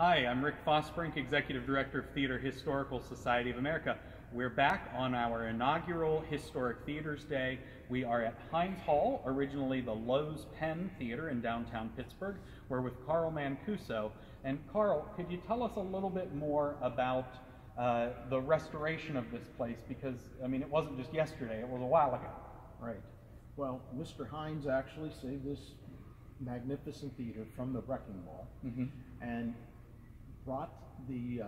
Hi, I'm Rick Fosbrink, Executive Director of Theater Historical Society of America. We're back on our inaugural Historic Theaters Day. We are at Heinz Hall, originally the Loew's Penn Theater in downtown Pittsburgh. We're with Carl Mancuso. And Carl, could you tell us a little bit more about uh, the restoration of this place? Because, I mean, it wasn't just yesterday, it was a while ago. Right. Well, Mr. Heinz actually saved this magnificent theater from the wrecking ball Mhm. and brought the uh,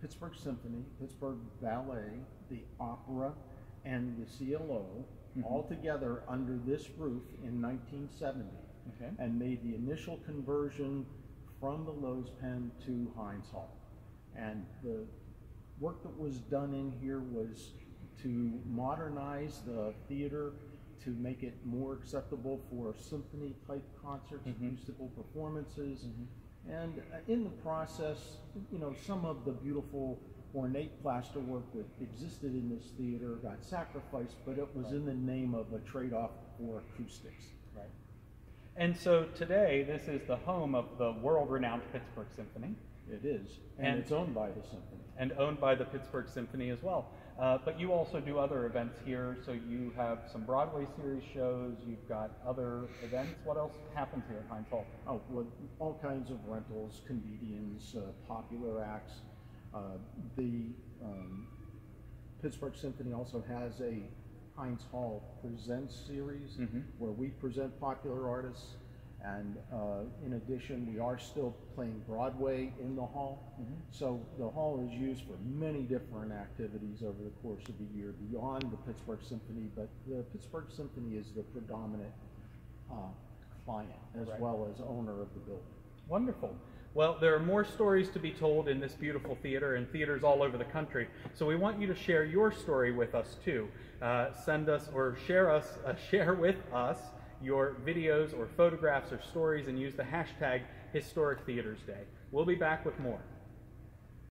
Pittsburgh Symphony, Pittsburgh Ballet, the opera, and the CLO all together under this roof in 1970 Okay. and made the initial conversion from the Loew's Penn to Heinz Hall. And the work that was done in here was to modernize the theater, to make it more acceptable for symphony type concerts, Mhm. acoustical performances. Mhm. And uh, in the process, you know, some of the beautiful ornate plasterwork that existed in this theater got sacrificed, but it was in the name of a trade off for acoustics. Right. And so today, this is the home of the world renowned Pittsburgh Symphony. It is, and, And- it's owned by the symphony. and owned by the Pittsburgh Symphony as well. Uh, but you also do other events here, so you have some Broadway series shows, you've got other events. What else happens here at Heinz Hall? Oh, well, all kinds of rentals, comedians, uh, popular acts. Uh, the um, Pittsburgh Symphony also has a Heinz Hall Presents series Mhm. where we present popular artists. And uh, in addition, we are still playing Broadway in the hall. Mhm. So the hall is used for many different activities over the course of the year beyond the Pittsburgh Symphony, but the Pittsburgh Symphony is the predominant uh, client as Right. well as owner of the building. Wonderful. Well, there are more stories to be told in this beautiful theater and theaters all over the country. So we want you to share your story with us too. Uh, send us or share us, uh, share with us your videos or photographs or stories and use the hashtag Historic Theaters Day. We'll be back with more.